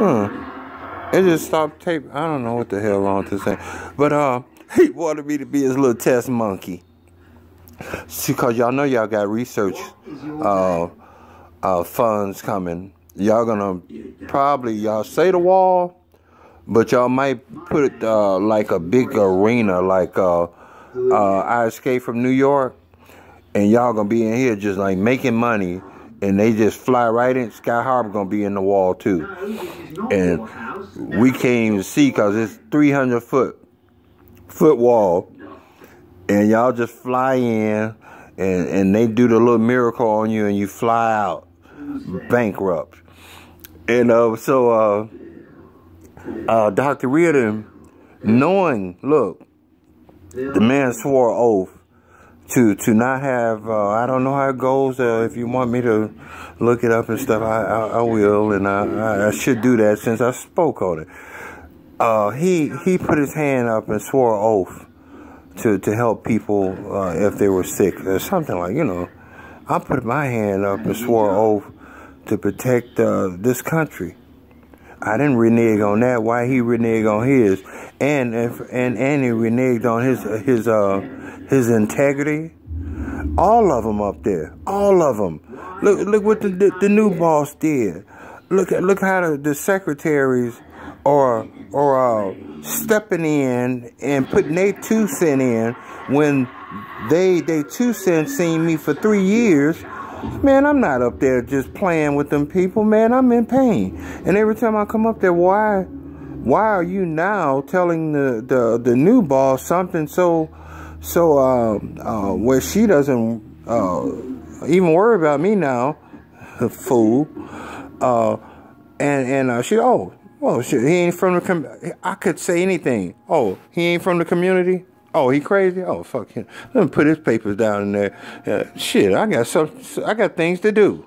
Huh. It just stopped tape. I don't know what the hell wrong with this thing. But uh, he wanted me to be his little test monkey. See, cause y'all know y'all got research uh, uh, funds coming. Y'all gonna probably y'all say the wall, but y'all might put uh, like a big arena, like uh, uh, I escaped from New York, and y'all gonna be in here just like making money, and they just fly right in. Sky Harbor gonna be in the wall too, and we can't even see cause it's 300 foot foot wall and y'all just fly in and, and they do the little miracle on you and you fly out bankrupt. And uh, so uh, uh, Dr. Reardon, knowing, look, the man swore oath to to not have, uh, I don't know how it goes. Uh, if you want me to look it up and stuff, I, I, I will. And I, I should do that since I spoke on it. Uh, he, he put his hand up and swore an oath to to help people uh, if they were sick or something like you know. I put my hand up and swore an oath to protect uh, this country. I didn't renege on that. Why he reneged on his, and and and he reneged on his his uh his integrity. All of them up there, all of them. Look look what the the, the new boss did. Look at look how the, the secretaries or or uh, stepping in and putting their two cent in when they they two cents seen me for three years. Man, I'm not up there just playing with them people. Man, I'm in pain. And every time I come up there, why why are you now telling the the, the new boss something so so uh, uh, where she doesn't uh, even worry about me now, fool. Uh, and and uh, she oh well, shit, he ain't from the com- I could say anything. Oh, he ain't from the community? Oh, he crazy? Oh, fuck him. Let me put his papers down in there. Uh, shit, I got some. I got things to do.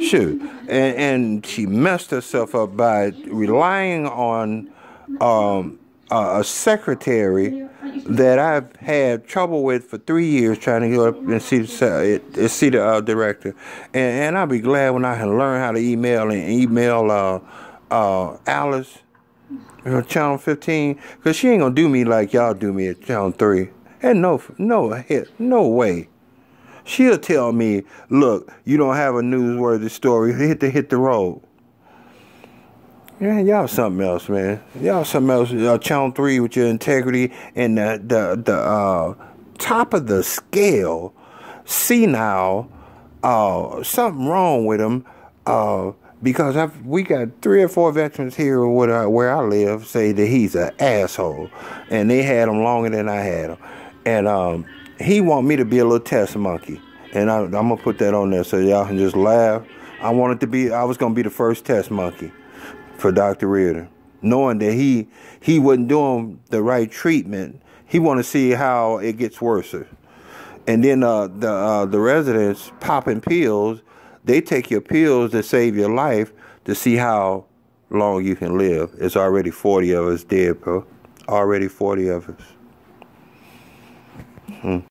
Shoot, and and she messed herself up by relying on um, a secretary that I've had trouble with for three years trying to go up and see the see the uh, director, and, and I'll be glad when I can learn how to email and email. Uh, uh, Alice, Channel 15, because she ain't gonna do me like y'all do me at Channel 3. And no, no, no way. She'll tell me, look, you don't have a newsworthy story. Hit the hit the road. Yeah, y'all something else, man. Y'all something else. Uh, Channel 3 with your integrity and the the, the uh, top of the scale. See now, uh, something wrong with them. Uh, because I've, we got three or four veterans here where I, where I live say that he's an asshole, and they had him longer than I had him, and um, he want me to be a little test monkey, and I, am gonna put that on there so y'all can just laugh. I wanted to be, I was gonna be the first test monkey for Dr. Reardon, knowing that he he wasn't doing the right treatment. He want to see how it gets worse, and then uh, the uh, the residents popping pills they take your pills to save your life to see how long you can live. It's already 40 of us dead, bro. Already 40 of us. Hmm.